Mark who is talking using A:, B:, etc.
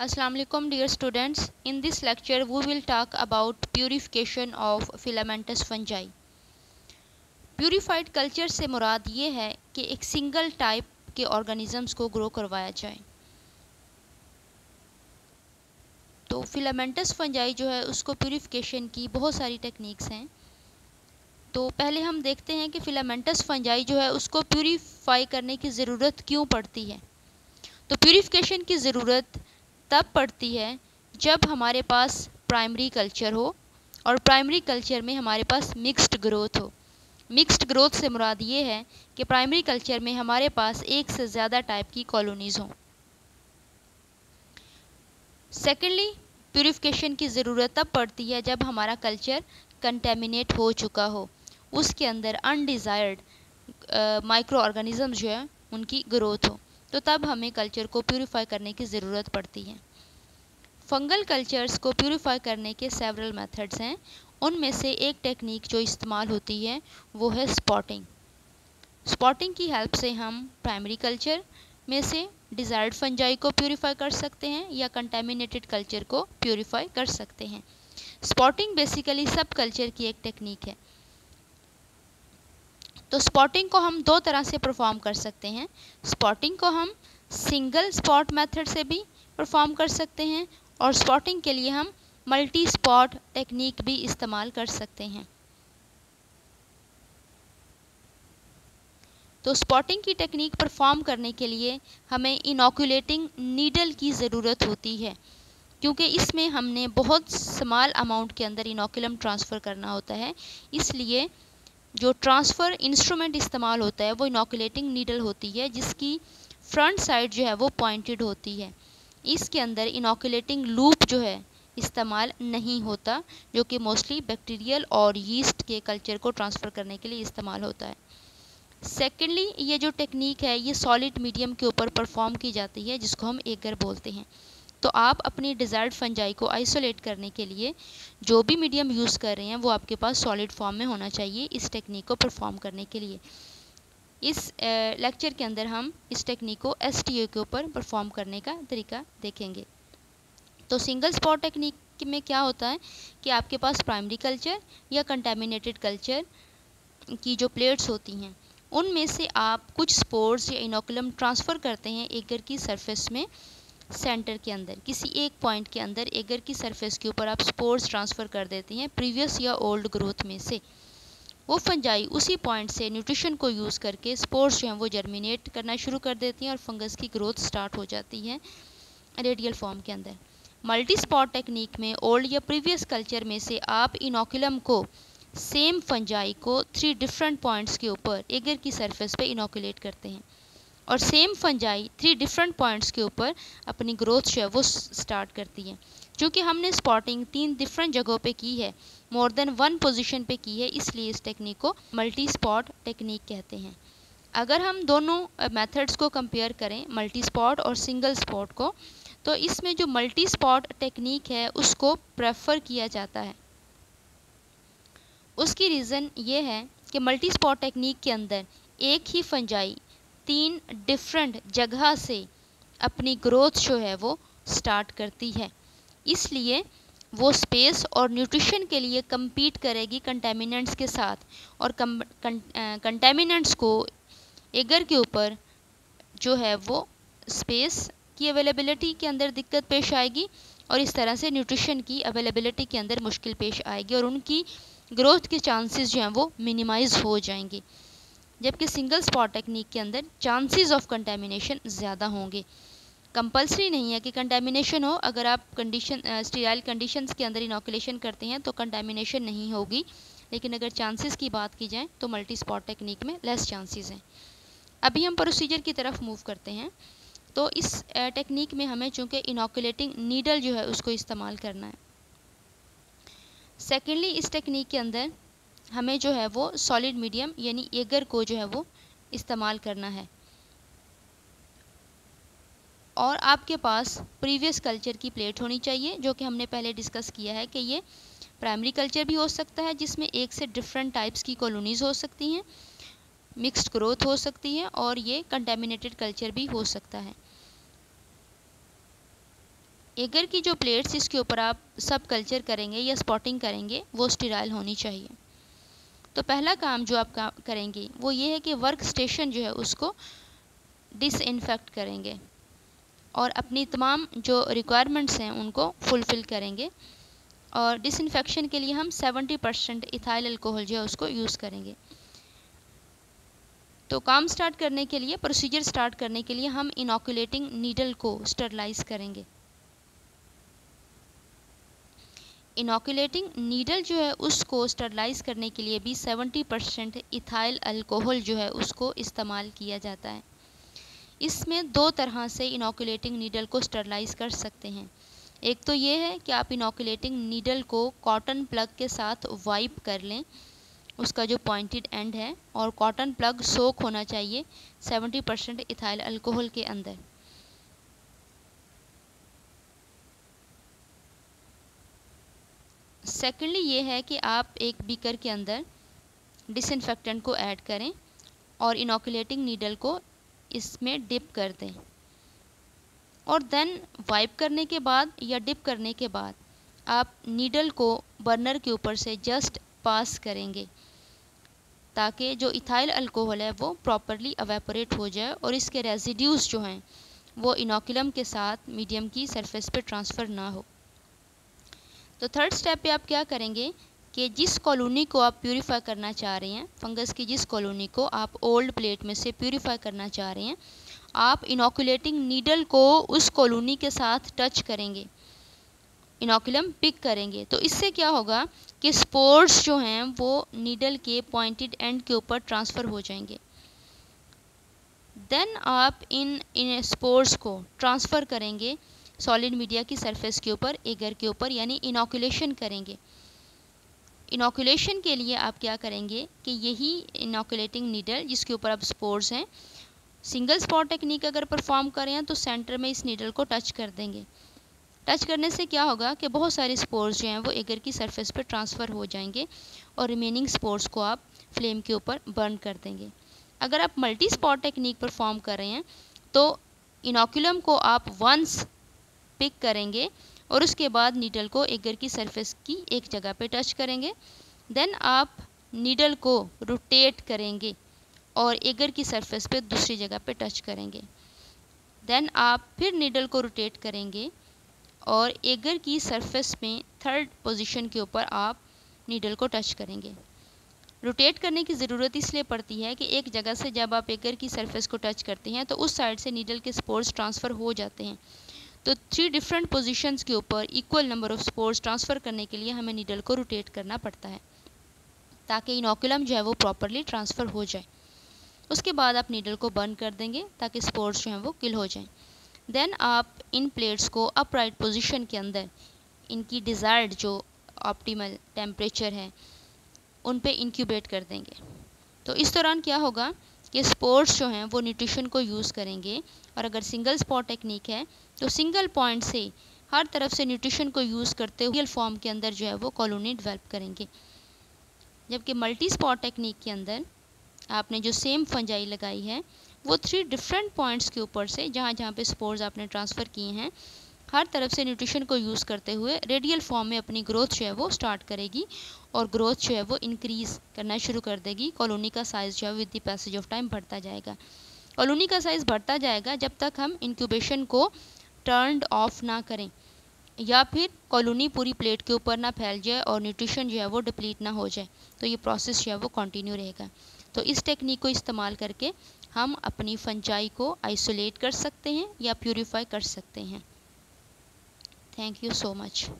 A: Assalamu alaikum dear students. In this lecture, we will talk about purification of filamentous fungi. Purified culture से मुराद ये है कि एक सिंगल टाइप के ऑर्गेनिजम्स को ग्रो करवाया जाए तो फिलामेंटस फंजाई जो है, उसको प्यूरिफिकेशन की बहुत सारी टेक्निक्स हैं तो पहले हम देखते हैं कि फिलामेंटस फंजाई जो है, उसको प्यूरिफाई करने की ज़रूरत क्यों पड़ती है तो प्यूरिफिकेशन की ज़रूरत तब पड़ती है जब हमारे पास प्राइमरी कल्चर हो और प्राइमरी कल्चर में हमारे पास मिक्स्ड ग्रोथ हो। मिक्स्ड ग्रोथ से मुराद ये है कि प्राइमरी कल्चर में हमारे पास एक से ज़्यादा टाइप की कॉलोनीज़ हों। सेकेंडली प्योरीफिकेशन की ज़रूरत तब पड़ती है जब हमारा कल्चर कंटेमिनेट हो चुका हो। उसके अंदर अनडिज़ायर्ड माइक्रो ऑर्गेनिज़म जो है, उनकी ग्रोथ हो। तो तब हमें कल्चर को प्योरीफाई करने की ज़रूरत पड़ती है। फंगल कल्चर्स को प्योरीफाई करने के सेवरल मेथड्स हैं। उनमें से एक टेक्निक जो इस्तेमाल होती है, वो है स्पॉटिंग स्पॉटिंग की हेल्प से हम प्राइमरी कल्चर में से डिज़ायर्ड फंजाई को प्योरीफाई कर सकते हैं या कंटेमिनेटेड कल्चर को प्योरीफाई कर सकते हैं। स्पॉटिंग बेसिकली सब कल्चर की एक टेक्निक है। तो स्पॉटिंग को हम दो तरह से परफॉर्म कर सकते हैं। स्पॉटिंग को हम सिंगल स्पॉट मेथड से भी परफॉर्म कर सकते हैं और स्पॉटिंग के लिए हम मल्टी स्पॉट टेक्निक भी इस्तेमाल कर सकते हैं। तो स्पॉटिंग की टेक्निक परफॉर्म करने के लिए हमें इनोकुलेटिंग नीडल की ज़रूरत होती है, क्योंकि इसमें हमने बहुत स्मॉल अमाउंट के अंदर इनोकुलम ट्रांसफ़र करना होता है। इसलिए जो ट्रांसफ़र इंस्ट्रूमेंट इस्तेमाल होता है, वो इनोकुलेटिंग नीडल होती है, जिसकी फ्रंट साइड जो है वो पॉइंटेड होती है। इसके अंदर इनोकुलेटिंग लूप जो है, इस्तेमाल नहीं होता, जो कि मोस्टली बैक्टीरियल और यीस्ट के कल्चर को ट्रांसफ़र करने के लिए इस्तेमाल होता है। सेकेंडली ये जो टेक्निक है, ये सॉलिड मीडियम के ऊपर परफॉर्म की जाती है, जिसको हम एगर बोलते हैं। तो आप अपनी डिज़ायर्ड फंजाई को आइसोलेट करने के लिए जो भी मीडियम यूज़ कर रहे हैं, वो आपके पास सॉलिड फॉर्म में होना चाहिए इस टेक्निक को परफॉर्म करने के लिए। इस लेक्चर के अंदर हम इस टेक्निक को एस के ऊपर परफॉर्म करने का तरीका देखेंगे। तो सिंगल स्पॉट टेक्निक में क्या होता है कि आपके पास प्राइमरी कल्चर या कंटेमिनेटेड कल्चर की जो प्लेट्स होती हैं, उनमें से आप कुछ स्पोर्ट्स या इनोकुलम ट्रांसफ़र करते हैं एगर की सरफेस में। सेंटर के अंदर, किसी एक पॉइंट के अंदर, एगर की सरफेस के ऊपर आप स्पोर्स ट्रांसफ़र कर देते हैं प्रीवियस या ओल्ड ग्रोथ में से। वो फंजाई उसी पॉइंट से न्यूट्रिशन को यूज़ करके स्पोर्स जो हैं वो जर्मिनेट करना शुरू कर देती हैं और फंगस की ग्रोथ स्टार्ट हो जाती है रेडियल फॉर्म के अंदर। मल्टी स्पॉट टेक्निक में ओल्ड या प्रीवियस कल्चर में से आप इनोकुलम को सेम फंजाई को थ्री डिफरेंट पॉइंट्स के ऊपर, एगर की सरफेस पे इनोकुलेट करते हैं। और same fungi three different points के ऊपर अपनी ग्रोथ जो है वो स्टार्ट करती है। चूँकि हमने स्पॉटिंग तीन डिफरेंट जगहों पे की है मोर देन वन पोजीशन पे की है, इसलिए इस टेक्निक को मल्टी स्पॉट टेक्निक कहते हैं। अगर हम दोनों मेथड्स को कंपेयर करें मल्टी स्पॉट और सिंगल स्पॉट को तो इसमें जो मल्टी स्पॉट टेक्निक है, उसको प्रेफर किया जाता है। उसकी रीज़न ये है कि मल्टी स्पॉट टेक्निक के अंदर एक ही फंजाई तीन डिफरेंट जगह से अपनी ग्रोथ जो है वो स्टार्ट करती है। इसलिए वो स्पेस और न्यूट्रिशन के लिए compete करेगी कंटेमिनेंट्स के साथ और कंटेमिनेंट्स को एगर के ऊपर जो है वो स्पेस की अवेलेबिलिटी के अंदर दिक्कत पेश आएगी और इस तरह से न्यूट्रिशन की अवेलेबिलिटी के अंदर मुश्किल पेश आएगी और उनकी ग्रोथ के चांसेस जो हैं वो मिनिमाइज़ हो जाएँगे। जबकि सिंगल स्पॉट टेक्निक के अंदर चांसेस ऑफ़ कंटेमिनेशन ज़्यादा होंगे। कंपलसरी नहीं है कि कंटेमिनेशन हो। अगर आप कंडीशन स्टीराइल कंडीशंस के अंदर इनोकुलेशन करते हैं तो कंटेमिनेशन नहीं होगी। लेकिन अगर चांसेस की बात की जाए तो मल्टी स्पॉट टेक्निक में लेस चांसेस हैं। अभी हम प्रोसीजर की तरफ़ मूव करते हैं। तो इस टेक्निक में हमें चूँकि इनोकुलेटिंग नीडल जो है, उसको इस्तेमाल करना है। सेकेंडली इस टेक्निक के अंदर हमें जो है वो सॉलिड मीडियम यानी एगर को जो है वो इस्तेमाल करना है। और आपके पास प्रीवियस कल्चर की प्लेट होनी चाहिए, जो कि हमने पहले डिस्कस किया है कि ये प्राइमरी कल्चर भी हो सकता है, जिसमें एक से डिफरेंट टाइप्स की कॉलोनीज़ हो सकती हैं मिक्स्ड ग्रोथ हो सकती है, और ये कंटेमिनेटेड कल्चर भी हो सकता है। एगर की जो प्लेट्स इसके ऊपर आप सब कल्चर करेंगे या स्पॉटिंग करेंगे, वो स्टिराइल होनी चाहिए। तो पहला काम जो आप करेंगे, वो ये है कि वर्क स्टेशन जो है उसको डिसइनफेक्ट करेंगे और अपनी तमाम जो रिक्वायरमेंट्स हैं उनको फुलफ़िल करेंगे और डिसइनफेक्शन के लिए हम 70 परसेंट इथाइल अल्कोहल जो है उसको यूज़ करेंगे। तो काम स्टार्ट करने के लिए प्रोसीजर स्टार्ट करने के लिए हम इनोकुलेटिंग नीडल को स्टरलाइज करेंगे। इनोकुलेटिंग नीडल जो है उसको स्टरलाइज करने के लिए भी 70 परसेंट इथाइल अल्कोहल जो है उसको इस्तेमाल किया जाता है। इसमें दो तरह से इनोकुलेटिंग नीडल को स्टरलाइज कर सकते हैं। एक तो ये है कि आप इनोकुलेटिंग नीडल को कॉटन प्लग के साथ वाइप कर लें, उसका जो पॉइंटेड एंड है, और कॉटन प्लग सोक होना चाहिए 70 परसेंट इथाइल अल्कोहल के अंदर। सेकेंडली ये है कि आप एक बीकर के अंदर डिसइनफेक्टेंट को ऐड करें और इनोकुलेटिंग नीडल को इसमें डिप कर दें। और देन वाइप करने के बाद या डिप करने के बाद आप नीडल को बर्नर के ऊपर से जस्ट पास करेंगे ताकि जो इथाइल अल्कोहल है वो प्रॉपरली अवेपोरेट हो जाए और इसके रेजिड्यूज़ जो हैं वो इनोकुलम के साथ मीडियम की सरफेस पे ट्रांसफ़र ना हो। तो थर्ड स्टेप पे आप क्या करेंगे कि जिस कॉलोनी को आप प्योरीफाई करना चाह रहे हैं फंगस की जिस कॉलोनी को आप ओल्ड प्लेट में से प्योरीफाई करना चाह रहे हैं, आप इनोकुलेटिंग नीडल को उस कॉलोनी के साथ टच करेंगे इनोकुलम पिक करेंगे। तो इससे क्या होगा कि स्पोर्स जो हैं, वो नीडल के पॉइंटेड एंड के ऊपर ट्रांसफ़र हो जाएँगे। देन आप इन इन स्पोर्स को ट्रांसफ़र करेंगे सॉलिड मीडिया की सरफेस के ऊपर एगर के ऊपर, यानी इनोकुलेशन करेंगे। इनोकुलेशन के लिए आप क्या करेंगे कि यही इनोकुलेटिंग नीडल जिसके ऊपर आप स्पोर्स हैं सिंगल स्पॉट टेक्निक अगर परफॉर्म करें तो सेंटर में इस नीडल को टच कर देंगे। टच करने से क्या होगा कि बहुत सारे स्पोर्स जो हैं, वो एगर की सरफेस पर ट्रांसफ़र हो जाएँगे और रिमेनिंग स्पोर्स को आप फ्लेम के ऊपर बर्न कर देंगे। अगर आप मल्टी स्पॉट टेक्निक परफॉर्म कर रहे हैं तो इनोकुलम को आप वंस पिक करेंगे और उसके बाद नीडल को एगर की सरफेस की एक जगह पे टच करेंगे। देन आप नीडल को रोटेट करेंगे और एगर की सरफेस पे दूसरी जगह पे टच करेंगे। देन आप फिर नीडल को रोटेट करेंगे और एगर की सरफेस में थर्ड पोजीशन के ऊपर आप नीडल को टच करेंगे। रोटेट करने की ज़रूरत इसलिए पड़ती है कि एक जगह से जब आप एगर की सरफेस को टच करते हैं तो उस साइड से नीडल के स्पोर्ट्स ट्रांसफ़र हो जाते हैं। तो थ्री डिफरेंट पोजीशंस के ऊपर equal number of spores transfer करने के लिए हमें नीडल को रोटेट करना पड़ता है, ताकि इनोकुलम जो है वो प्रॉपरली ट्रांसफ़र हो जाए। उसके बाद आप नीडल को बर्न कर देंगे, ताकि स्पोर्स जो हैं वो किल हो जाएँ। देन आप इन प्लेट्स को अपराइट पोजीशन के अंदर, इनकी डिज़ायर्ड जो ऑप्टिमल टेम्परेचर है, उन पे इंक्यूबेट कर देंगे। तो इस दौरान क्या होगा कि स्पोर्ट्स जो हैं, वो न्यूट्रिशन को यूज़ करेंगे। और अगर सिंगल स्पॉट टेक्निक है तो सिंगल पॉइंट से हर तरफ़ से न्यूट्रिशन को यूज़ करते हुए फॉर्म के अंदर जो है, वो कॉलोनी डेवलप करेंगे। जबकि मल्टी स्पॉट टेक्निक के अंदर आपने जो सेम फंजाई लगाई है, वो थ्री डिफरेंट पॉइंट्स के ऊपर से जहाँ जहाँ पे स्पोर्स आपने ट्रांसफ़र किए हैं हर तरफ़ से न्यूट्रिशन को यूज़ करते हुए रेडियल फॉर्म में अपनी ग्रोथ जो है वो स्टार्ट करेगी और ग्रोथ जो है वो इंक्रीज़ करना शुरू कर देगी। कॉलोनी का साइज़ जो है with the passage of time बढ़ता जाएगा। कॉलोनी का साइज़ बढ़ता जाएगा जब तक हम इंक्यूबेशन को टर्नड ऑफ़ ना करें या फिर कॉलोनी पूरी प्लेट के ऊपर ना फैल जाए और न्यूट्रिशन जो है वो डिप्लीट ना हो जाए तो ये प्रोसेस जो है वो कंटिन्यू रहेगा। तो इस टेक्निक को इस्तेमाल करके हम अपनी फंचाई को आइसोलेट कर सकते हैं या प्योरीफाई कर सकते हैं। Thank you so much